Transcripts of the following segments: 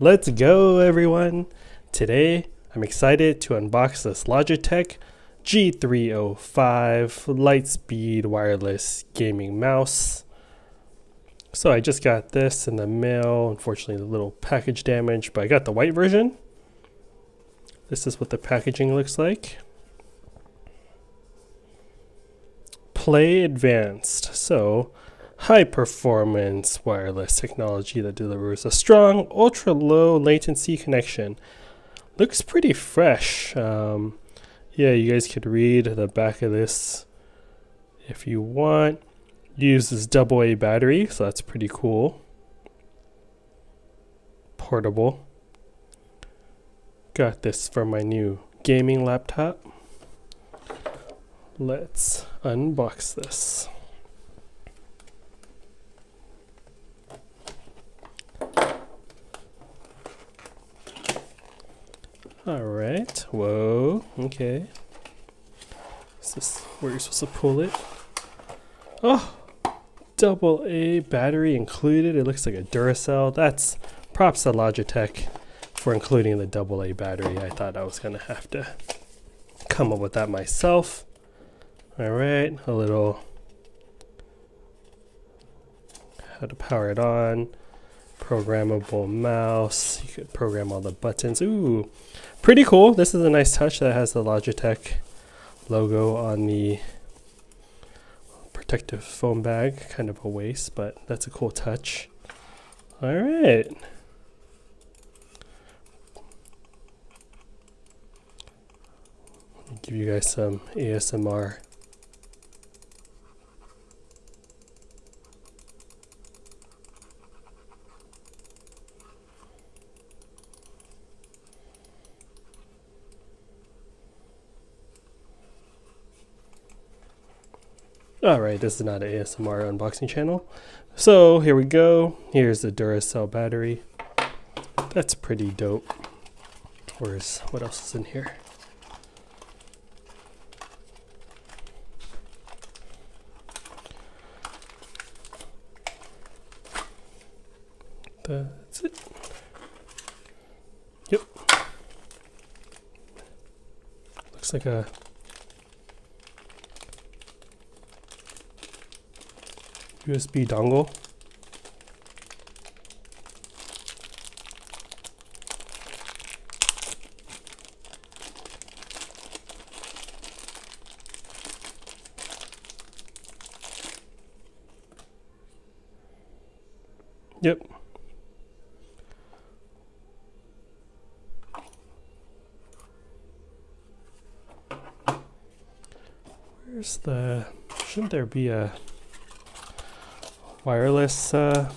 Let's go, everyone! Today, I'm excited to unbox this Logitech G305 Lightspeed wireless gaming mouse. So I just got this in the mail. Unfortunately, a little package damage, but I got the white version. This is what the packaging looks like. Play Advanced. So high performance wireless technology that delivers a strong, ultra low latency connection. Looks pretty fresh. Um, yeah, you guys could read the back of this if you want. Uses double A battery, so that's pretty cool. Portable. Got this for my new gaming laptop. Let's unbox this. All right. Whoa. Okay. Is this where you're supposed to pull it? Oh, double A battery included. It looks like a Duracell. That's props to Logitech for including the double A battery. I thought I was gonna have to come up with that myself. All right, a little how to power it on programmable mouse. You could program all the buttons. Ooh, pretty cool. This is a nice touch that has the Logitech logo on the protective foam bag. Kind of a waste, but that's a cool touch. All right. Give you guys some ASMR. Alright, this is not an ASMR unboxing channel. So here we go. Here's the Duracell battery. That's pretty dope. Where's what else is in here? That's it. Yep. Looks like a USB dongle. Yep. Where's the, shouldn't there be a wireless uh,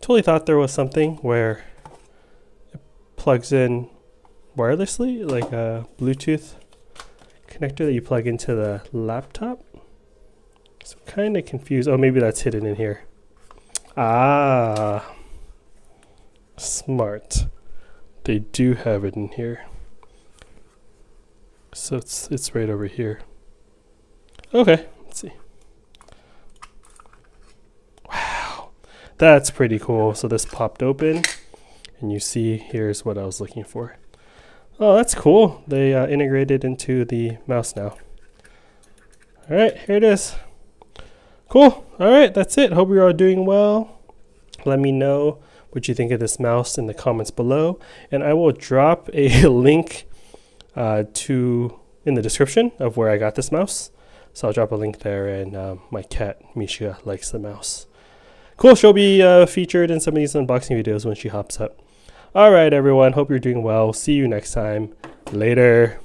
totally thought there was something where it plugs in wirelessly like a bluetooth connector that you plug into the laptop. So kind of confused. Oh maybe that's hidden in here. Ah smart. They do have it in here. So it's it's right over here Okay, let's see. Wow, that's pretty cool. So this popped open and you see here's what I was looking for. Oh, that's cool. They uh, integrated into the mouse now. All right, here it is. Cool. All right, that's it. Hope you're all doing well. Let me know what you think of this mouse in the comments below. And I will drop a link uh, to in the description of where I got this mouse. So I'll drop a link there, and um, my cat Misha likes the mouse. Cool, she'll be uh, featured in some of these unboxing videos when she hops up. All right, everyone, hope you're doing well. See you next time. Later.